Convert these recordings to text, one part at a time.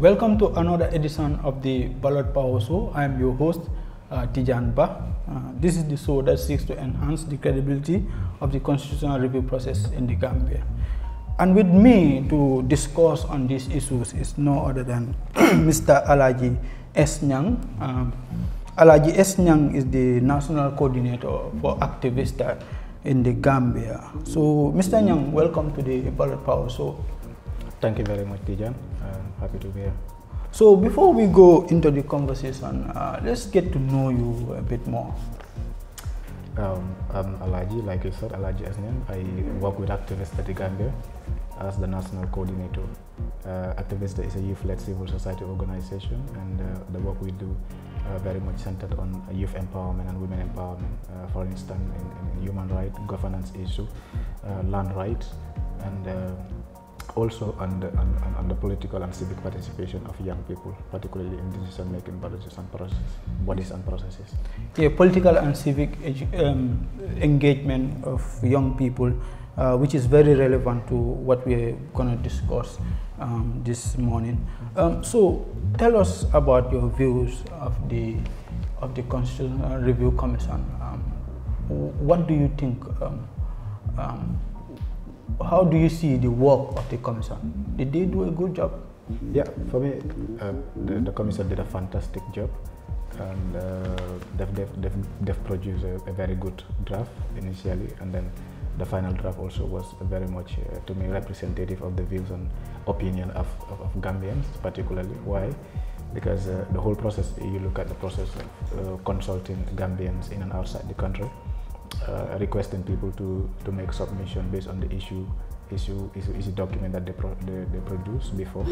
Welcome to another edition of the Ballot Power Show. I am your host, uh, Tijan Bah. Uh, this is the show that seeks to enhance the credibility of the constitutional review process in the Gambia. And with me to discuss on these issues is no other than Mr. Alhagie S. Nyang. Um, Alhagie S. Nyang is the national coordinator for Activista in the Gambia. So, Mr. Nyang, welcome to the Ballot Power Show. Thank you very much, Tijan. I'm happy to be here. So, before we go into the conversation, uh, let's get to know you a bit more. Um, I'm Alhagie, like you said, Alhagie S. Nyang. I work with Activista the Gambia as the national coordinator. Uh, Activista is a youth-led civil society organization, and uh, the work we do uh, very much centered on youth empowerment and women empowerment. Uh, for instance, in, in, human rights, governance issue, uh, land rights, and uh, also on the, political and civic participation of young people, particularly in decision-making bodies and processes. Bodies and processes. Yeah, political and civic um, engagement of young people, uh, which is very relevant to what we're going to discuss um, this morning. Um, so, tell us about your views of the of the Constitutional Review Commission. Um, what do you think? Um, um, how do you see the work of the commission? Did they do a good job? Yeah, for me, uh, the, the, commission did a fantastic job, and uh, they've, they've, they've, they've, produced a, a, very good draft initially, and then the final draft also was very much, uh, to me, representative of the views and opinion of, of, of Gambians, particularly. Why? Because uh, the whole process, you look at the process of uh, consulting Gambians in and outside the country, uh, requesting people to, to make submission based on the issue issue issue, issue document that they, pro they, they produce before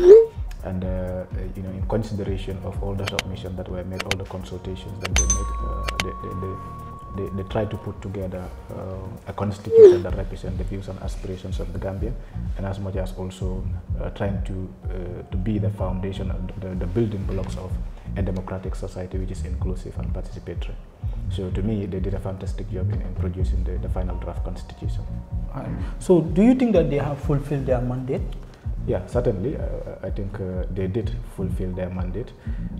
and uh, you know in consideration of all the submissions that were made all the consultations that they made uh, they, they, they they, try to put together uh, a constitution that represents the views and aspirations of the Gambia, and as much as also uh, trying to uh, to be the foundation, the, the building blocks of a democratic society which is inclusive and participatory. So to me, they did a fantastic job in, in producing the, the, final draft constitution. Right. So do you think that they have fulfilled their mandate? Yeah, certainly. Uh, I think uh, they did fulfill their mandate.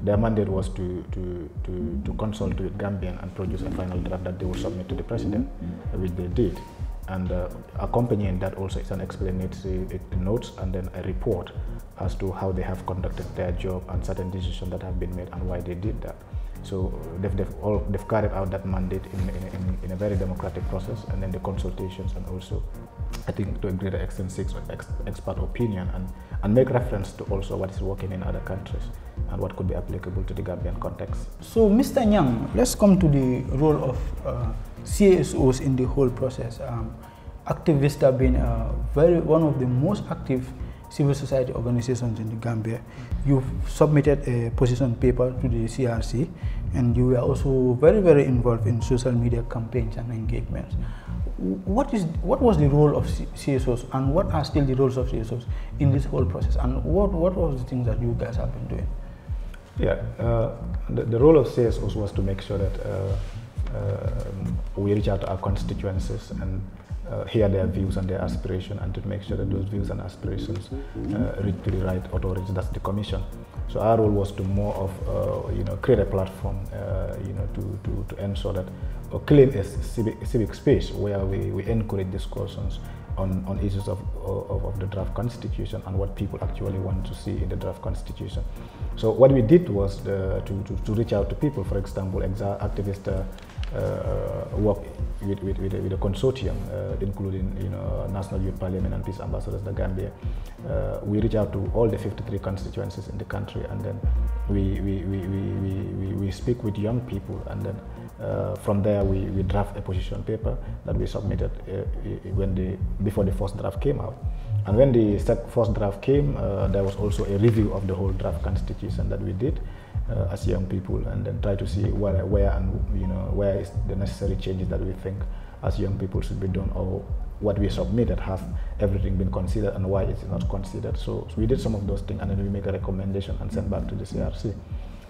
Their mandate was to, to, to, to consult with Gambian and produce a final draft that they would submit to the president, which they did. And uh, accompanying that also is an explanatory notes and then a report as to how they have conducted their job and certain decisions that have been made and why they did that. So they've, they've, all, they've carried out that mandate in, in, in, a very democratic process and then the consultations and also I think to a greater extent seeks ex, expert opinion and, and make reference to also what is working in other countries and what could be applicable to the Gambian context. So Mr. Nyang, let's come to the role of uh, CSOs in the whole process. Um, activists have been uh, very, one of the most active civil society organizations in the Gambia. You've submitted a position paper to the CRC and you were also very, very involved in social media campaigns and engagements. What is what was the role of CSOs and what are still the roles of CSOs in this whole process and what, what was the things that you guys have been doing? Yeah, uh, the, the, role of CSOs was to make sure that uh, uh, we reach out to our constituencies and uh, hear their views and their aspirations and to make sure that those views and aspirations uh, reach to the right authorities, that's the commission. So our role was to more of, uh, you know, create a platform, uh, you know, to, to, to ensure that, or claim a civic, civic space where we, we encourage discussions on, on issues of, of, of, the draft constitution and what people actually want to see in the draft constitution. So what we did was the, to, to, to, reach out to people, for example, activists uh, uh, work with, with, with, a, with a consortium, uh, including you know, National Youth Parliament and Peace Ambassadors, the Gambia. Uh, we reach out to all the 53 constituencies in the country and then we, we, we, we, we, we speak with young people and then uh, from there we, we draft a position paper that we submitted uh, when the, before the first draft came out. And when the first draft came, uh, there was also a review of the whole draft constitution that we did uh, as young people and then try to see where, where and you know where is the necessary changes that we think as young people should be done or what we submitted have everything been considered and why it's not considered. So, so we did some of those things and then we make a recommendation and send back to the CRC.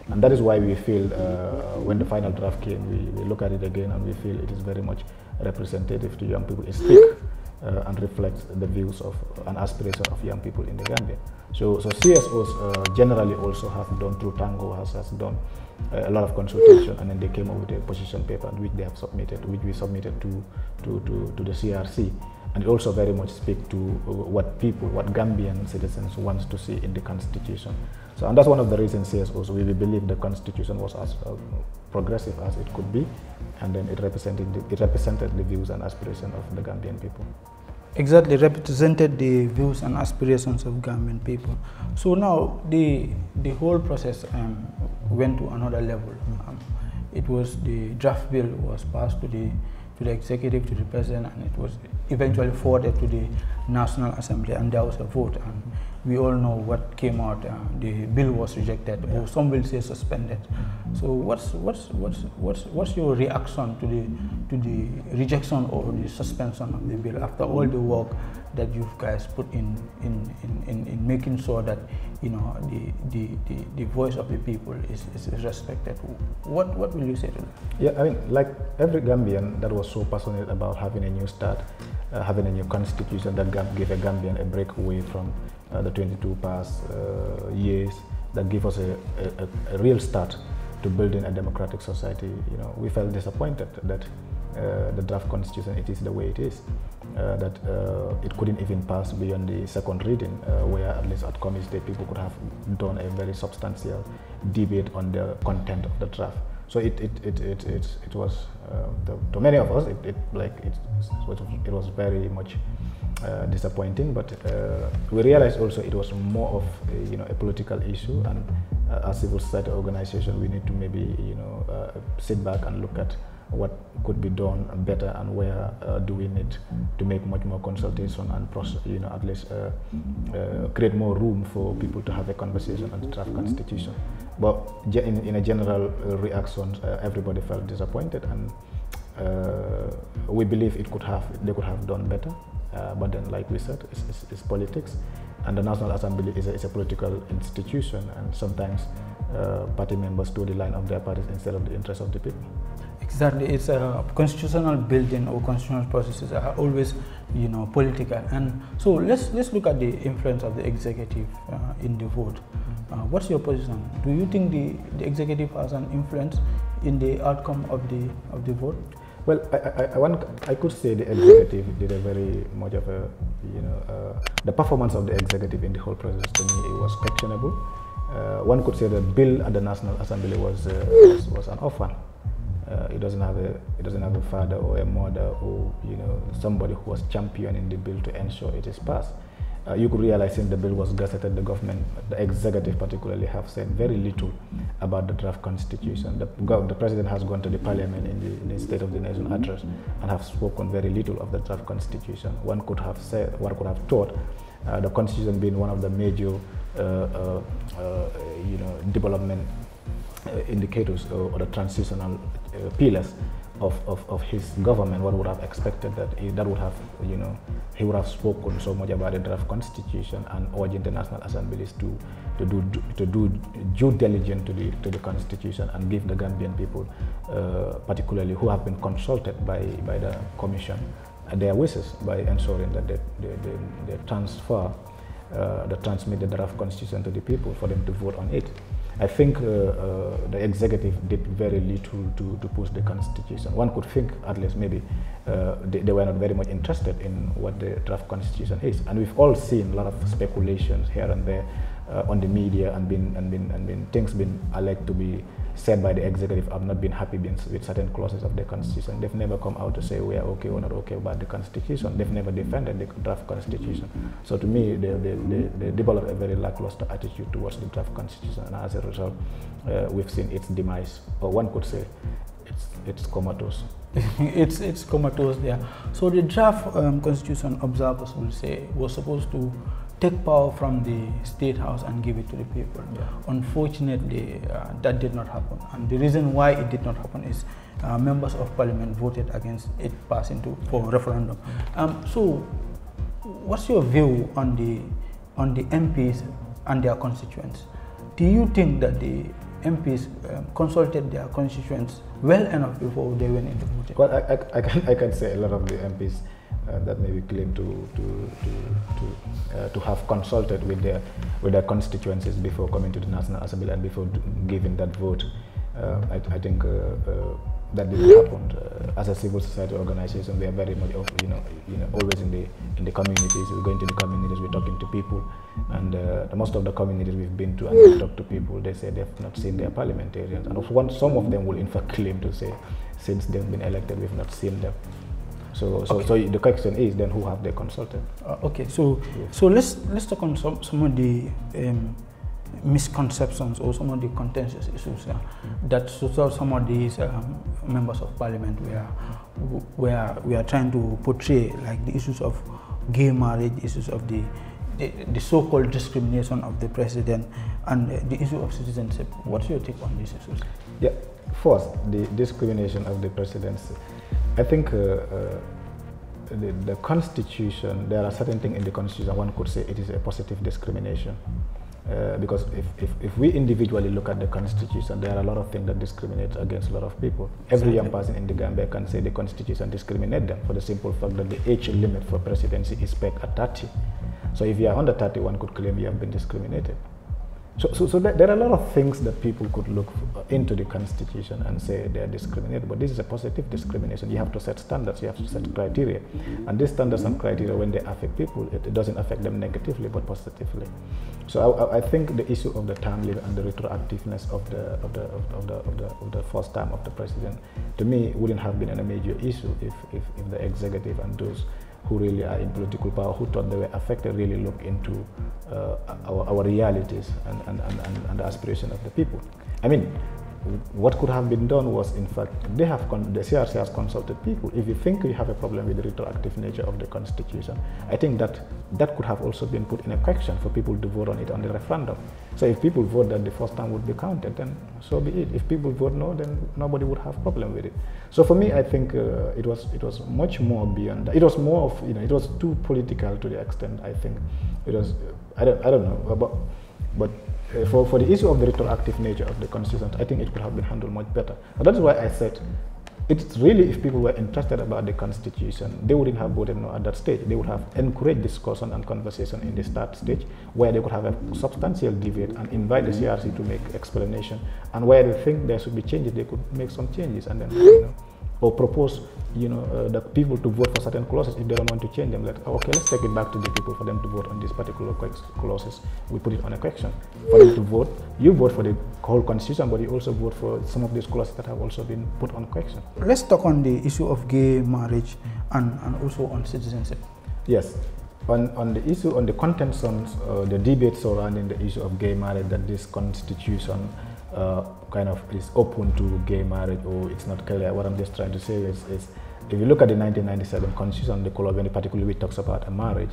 And that is why we feel uh, when the final draft came, we, we, look at it again and we feel it is very much representative to young people. it's speaks uh, and reflects the views of and aspirations of young people in the Gambia. So, so CSOs uh, generally also have done through Tango has, has done uh, a lot of consultation and then they came up with a position paper which they have submitted, which we submitted to, to, to, to the CRC. And also very much speak to uh, what people, what Gambian citizens wants to see in the constitution. So, and that's one of the reasons CSOs, we believe the constitution was as uh, progressive as it could be, and then it represented the, it represented the views and aspirations of the Gambian people exactly represented the views and aspirations of Gambian people. So now the the whole process um, went to another level. Um, it was the draft bill was passed to the to the executive, to the president, and it was eventually forwarded to the National Assembly, and there was a vote. And we all know what came out. Uh, the bill was rejected, yeah. or some will say suspended. So what's what's what's what's what's your reaction to the to the rejection or the suspension of the bill after all the work that you guys put in in, in, in, in making sure that you know the, the, the, the voice of the people is, is, respected. What what will you say to that? Yeah, I mean, like every Gambian that was so passionate about having a new start, uh, having a new constitution that gave a Gambian a break away from uh, the 22 past uh, years that gave us a, a, a, real start to building a democratic society. You know, we felt disappointed that uh, the draft constitution it is the way it is, uh, that uh, it couldn't even pass beyond the second reading, where at least at committee people could have done a very substantial debate on the content of the draft. So it it it it it, it was the, to many of us it, it like it, it was very much uh, disappointing, but uh, we realized also it was more of a, you know a political issue, and uh, as civil society organization, we need to maybe you know uh, sit back and look at what could be done better and where uh, do we need to make much more consultation and process, you know at least uh, create more room for people to have a conversation on the draft constitution. But in, in a general reaction, everybody felt disappointed and. we believe it could have they could have done better uh, but then, like we said, it's, it's, it's, politics, and the National Assembly is a, a political institution, and sometimes uh, party members do the line of their parties instead of the interest of the people. Exactly, it's a constitutional building or constitutional processes are always, you know, political. And so let's let's look at the influence of the executive uh, in the vote. Mm-hmm. Uh, what's your position? Do you think the, the executive has an influence in the outcome of the of the vote? Well, I, I, I, one, I could say the executive did a very much of a, you know, uh, the performance of the executive in the whole process to me it was questionable. Uh, one could say the bill at the National Assembly was uh, was, was, an orphan. Uh, it doesn't have a it doesn't have a father or a mother or you know somebody who was championing the bill to ensure it is passed uh, you could realize since the bill was gazetted, the government, the executive particularly, have said very little about the draft constitution. The, the president has gone to the parliament in the, in the, State of the Nation address and have spoken very little of the draft constitution. One could have said, one could have thought, uh, the constitution being one of the major, uh, uh, uh you know, development uh, indicators or, or, the transitional pillars of, of, of his government, one would have expected that he, that would have, you know, he would have spoken so much about the draft constitution and urged international assemblies to, to do to do due diligence to the to the constitution and give the Gambian people, uh, particularly who have been consulted by by the commission, uh, their wishes by ensuring that they they, they, they transfer, uh, they transmit the draft constitution to the people for them to vote on it. I think uh, uh, the executive did very little to, to push the constitution. One could think, at least maybe, uh, they, they, were not very much interested in what the draft constitution is. And we've all seen a lot of speculations here and there uh, on the media and been and been and been things been alleged to be said by the executive I've not been happy with certain clauses of the constitution. They've never come out to say we are okay or not okay about the constitution. They've never defended the draft constitution. So to me, they, they, they, they a very lackluster attitude towards the draft constitution, and as a result, uh, we've seen its demise, or one could say, it's, it's comatose. it's it's comatose there. So the draft um, constitution observers will say was supposed to take power from the state house and give it to the people. Yeah. Unfortunately, uh, that did not happen. And the reason why it did not happen is uh, members of parliament voted against it passing to for referendum. Um, so, what's your view on the on the MPs and their constituents? Do you think that the MPs um, consulted their constituents well enough before they went into voting? Well, I, I, I, can, I can say a lot of the MPs uh, that maybe claim to to to to, uh, to have consulted with their with their constituencies before coming to the National Assembly and before giving that vote. Uh, I, I, think uh, uh, that didn't happen. As a civil society organization, we are very much, you know, you know, always in the in the communities. We're going to the communities, we're talking to people, and uh, most of the communities we've been to and we talk to people, they say they've not seen their parliamentarians, and of one, some of them will in fact claim to say, since they've been elected, we've not seen them. So, so, okay. so the question is then who have they consulted? Uh, okay, so so let's let's talk on some some of the um, misconceptions or some of the contentious issues uh, that some of these um, members of parliament were, where we are trying to portray, like the issues of gay marriage, issues of the, the, the so-called discrimination of the president, and uh, the issue of citizenship. What's your take on these issues? Yeah, first, the discrimination of the presidency. I think uh, uh, the, the, constitution, there are certain things in the constitution, one could say it is a positive discrimination. Uh, because if, if, if, we individually look at the constitution, there are a lot of things that discriminate against a lot of people. Every young person in the Gambia can say the constitution discriminates them for the simple fact that the age limit for presidency is set at 30. So if you are under 30, one could claim you have been discriminated. So, so, so there are a lot of things that people could look uh, into the constitution and say they are discriminated, but this is a positive discrimination. You have to set standards, you have to set criteria. And these standards and criteria, when they affect people, it, it doesn't affect them negatively, but positively. So I, I, think the issue of the term limit and the retroactiveness of the, of, the, of, the, of, the, of the first term of the president, to me, wouldn't have been a major issue if, if, if the executive and those who really are in political power, who thought they were affected, really look into uh, our, our realities and, and, and, and the aspiration of the people. I mean, what could have been done was, in fact, they have the CRC has consulted people. If you think you have a problem with the retroactive nature of the constitution, I think that that could have also been put in a question for people to vote on it on the referendum. So if people vote that the first time would be counted, then so be it. If people vote no, then nobody would have problem with it. So for me, I think uh, it was it was much more beyond. That. It was more of you know it was too political to the extent I think it was. I don't I don't know, but but uh, for, for the issue of the retroactive nature of the constitution, I think it could have been handled much better. And that's why I said it's really if people were interested about the constitution, they wouldn't have voted no at that stage. They would have encouraged discussion and conversation in the start stage where they could have a substantial debate and invite the CRC to make explanation. And where they think there should be changes, they could make some changes and then you know, or propose you know, uh, the people to vote for certain clauses if they don't want to change them. Like, okay, let's take it back to the people for them to vote on these particular clauses. We put it on a question for them to vote. You vote for the whole constitution, but you also vote for some of these clauses that have also been put on question. Let's talk on the issue of gay marriage and, and also on citizenship. Yes. On, on the issue, on the contentions, uh, the debate surrounding the issue of gay marriage that this constitution uh, kind of is open to gay marriage or it's not clear. What I'm just trying to say is, is if you look at the 1997 Constitution, the Colombian particularly it talks about a marriage,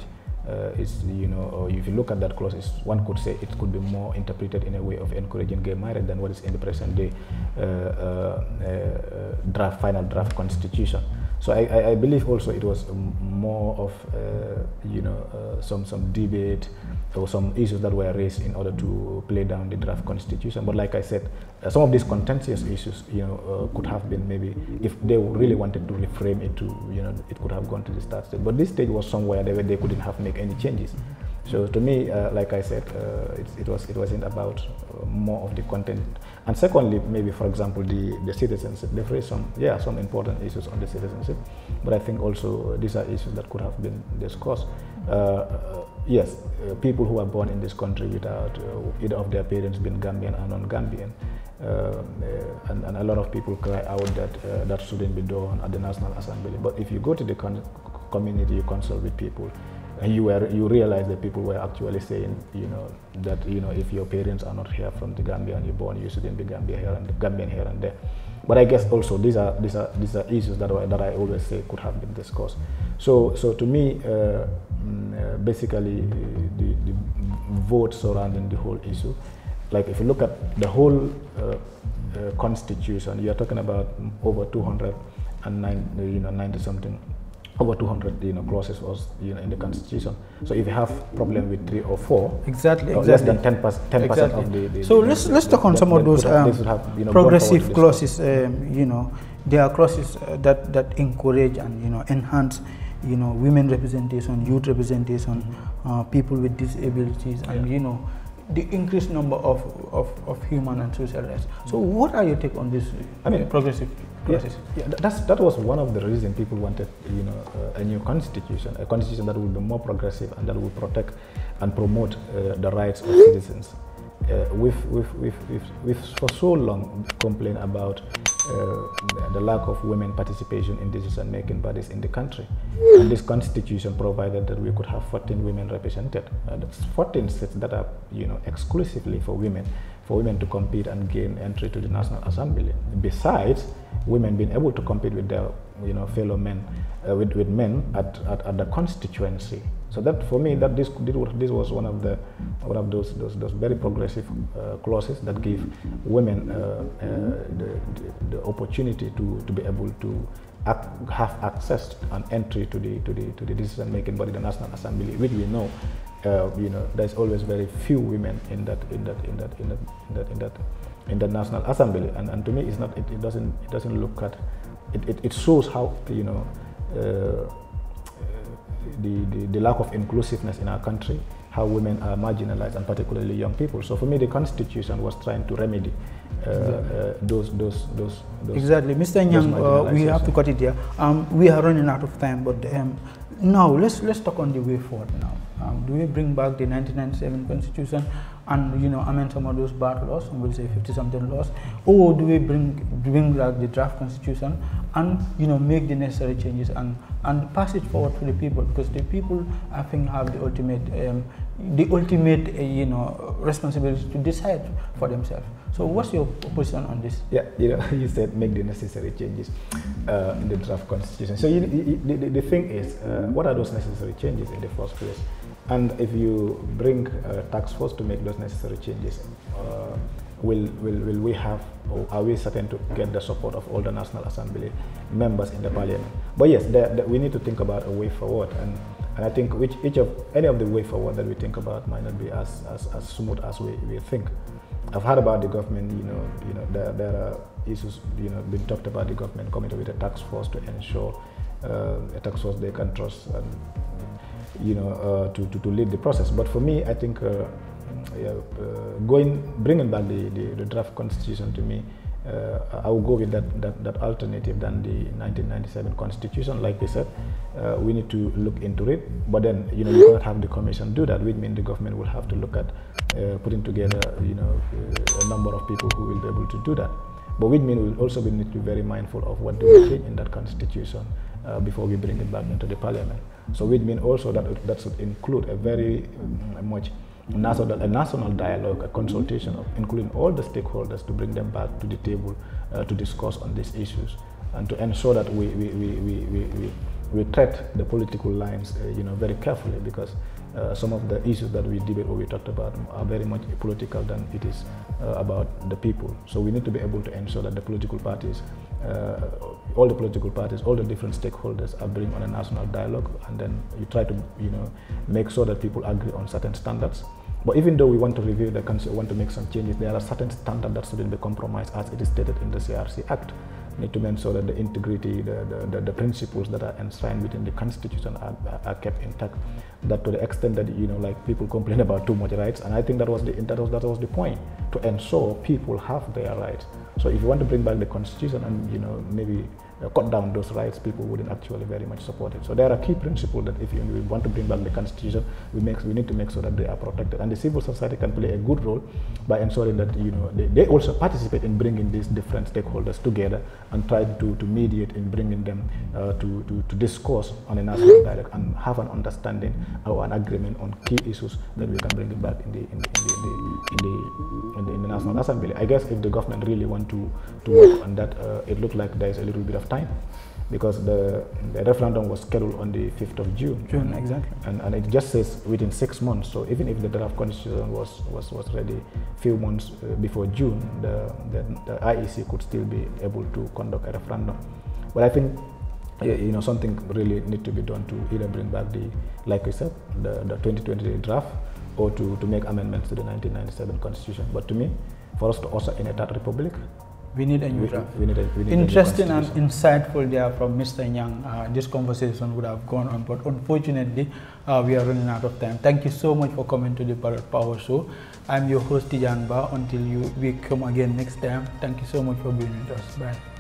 uh, is you know, if you look at that clause, one could say it could be more interpreted in a way of encouraging gay marriage than what is in the present day uh, uh, uh draft, final draft constitution. So I, I, believe also it was more of uh, you know uh, some some debate or some issues that were raised in order to play down the draft constitution. But like I said, uh, some of these contentious issues you know uh, could have been maybe if they really wanted to reframe it to you know it could have gone to the start stage. But this stage was somewhere they, they couldn't have make any changes. So to me, uh, like I said, uh, it, it, was it wasn't about more of the content. And secondly, maybe for example, the the citizenship. They've raised some yeah some important issues on the citizenship, but I think also these are issues that could have been discussed. Uh, yes, uh, people who are born in this country without uh, either of their parents being Gambian or non-Gambian. and, and, a lot of people cry out that that shouldn't be done at the National Assembly. But if you go to the community, you consult with people, and you were you realize that people were actually saying you know that you know if your parents are not here from the Gambia and you're born you shouldn't be Gambia here and Gambian here and there. But I guess also these are these are these are issues that I, that I always say could have been discussed. So so to me uh, mm, uh, basically the, the vote surrounding the whole issue like if you look at the whole uh, uh constitution you're talking about over 200 and nine, you know 90 something over 200 you know clauses was you know in the constitution so if you have problem with three or four exactly, exactly. less than 10 percent 10 percent of the, the so the, let's let's talk on some of those um, have, you know, progressive clauses um, you know there are clauses uh, that that encourage and you know enhance you know, women representation, youth representation, uh, people with disabilities, and you know, the increased number of, of, of human and social rights. So, what are your take on this I mean, progressive Yeah, yeah, that's, that was one of the reasons people wanted, you know, uh, a new constitution, a constitution that would be more progressive and that would protect and promote uh, the rights of citizens. Uh, we've, we've, we've, we've, for so long complained about uh, the lack of women participation in decision-making bodies in the country. And this constitution provided that we could have 14 women represented. That's 14 seats that are, you know, exclusively for women, for women to compete and gain entry to the National Assembly. Besides, women being able to compete with their, you know, fellow men, uh, with, with men at, at, at the constituency. So that for me, that this this was, one of the one of those those, those very progressive uh, clauses that give women uh, uh, the, the, opportunity to, to be able to have access and entry to the to the to the decision making body, the National Assembly, which we know, uh, you know, there's always very few women in that in that in that in that in that in that, in the National Assembly, and, and to me, it's not it, it doesn't it doesn't look at it, it, it shows how you know. Uh, the, the, the, lack of inclusiveness in our country, how women are marginalized, and particularly young people. So for me, the constitution was trying to remedy uh, uh, those, those, those, those. Exactly, Mr. Nyang, uh, we have to cut it here. Um, we are running out of time, but um, now let's let's talk on the way forward. Now, um, do we bring back the 1997 constitution and you know amend some of those bad laws, will say 50 something laws, or do we bring bring back the draft constitution and you know make the necessary changes and and pass it forward to the people because the people I think have the ultimate um, the ultimate uh, you know responsibility to decide for themselves. So what's your position on this? Yeah, you know, you said make the necessary changes uh, in the draft constitution. So you, you, the, the thing is, uh, what are those necessary changes in the first place? And if you bring a tax force to make those necessary changes, uh, will, will, will we have, or are we certain to get the support of all the National Assembly members in the parliament? But yes, the, the, we need to think about a way forward. And, and I think which, each of, any of the way forward that we think about might not be as, as, as smooth as we, we think. I've heard about the government, you know, you know, there, there are issues, you know, been talked about the government coming up with a tax force to ensure uh, a tax force they can trust and, you know, uh, to, to, to lead the process. But for me, I think uh, uh, going, bringing back the, the, the, draft constitution to me, I will go with that, that, that alternative than the 1997 constitution. Like I said, we need to look into it. But then, you know, you cannot have the commission do that, which means the government will have to look at putting together, you know, a number of people who will be able to do that. But which means we'll also be need to be very mindful of what do we change in that constitution uh, before we bring it back into the parliament. So which means also that that should include a very um, much national, a national dialogue, a consultation, of including all the stakeholders to bring them back to the table uh, to discuss on these issues and to ensure that we, we, we, we, we, we, we tread the political lines uh, you know, very carefully because uh, some of the issues that we debate or we talked about are very much political than it is uh, about the people. So we need to be able to ensure that the political parties, Uh, all the political parties, all the different stakeholders are bringing on a national dialogue and then you try to you know, make sure that people agree on certain standards. But even though we want to review the country, we want to make some changes, there are certain standards that shouldn't be compromised as it is stated in the CRC Act need to make sure that the integrity, the, the, the, the, principles that are enshrined within the constitution are, are, kept intact. That to the extent that you know, like people complain about too much rights, and I think that was the that was that was the point to ensure people have their rights. So if you want to bring back the constitution and you know maybe uh, cut down those rights, people wouldn't actually very much support it. So there are key principles that if you, we want to bring back the constitution, we make we need to make sure that they are protected, and the civil society can play a good role by ensuring that you know they, they also participate in bringing these different stakeholders together and try to, to mediate in bringing them uh, to, to, to discourse on a national dialogue and have an understanding or an agreement on key issues that we can bring back in the in the, in the, in the, in the, in the National Assembly. I guess if the government really want to, to work on that, uh, it looks like there is a little bit of time because the, the, referendum was scheduled on the 5th of June. June, exactly. And, and it just says within six months. So even if the draft constitution was, was, was ready few months uh, before June, the, the, the, IEC could still be able to conduct a referendum. But I think you know something really need to be done to either bring back the, like we said, the, the 2020 draft or to, to make amendments to the 1997 constitution. But to me, for us to usher in a third republic, We need a new draft. We, we need a, we need Interesting and insightful there from Mr. Nyang. Uh, this conversation would have gone on, but unfortunately, uh, we are running out of time. Thank you so much for coming to the Ballot Power Show. I'm your host, Tijan Bah. Until you, we come again next time, thank you so much for being with us. Bye.